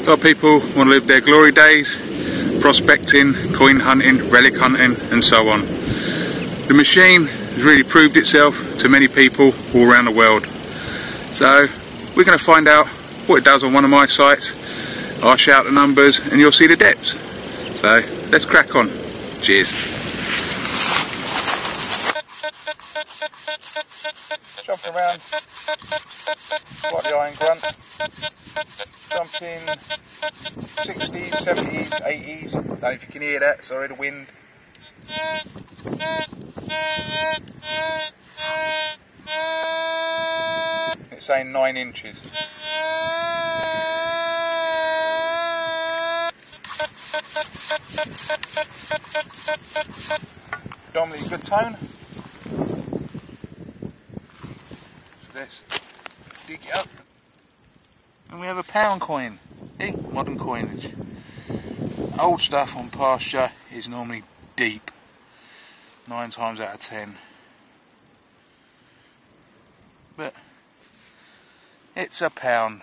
A lot of people want to live their glory days, prospecting, coin hunting, relic hunting, and so on. The machine has really proved itself to many people all around the world. So we're going to find out what it does on one of my sites. I'll shout the numbers and you'll see the depths. So let's crack on. Cheers. Jumping around like the iron grunt. Jumping 60s, 70s, 80s. I Don't know if you can hear that, sorry the wind. It's saying 9 inches. Predominantly good tone. So this, dig it up, and we have a pound coin. Eh? Modern coinage. Old stuff on pasture is normally deep, nine times out of ten. But it's a pound.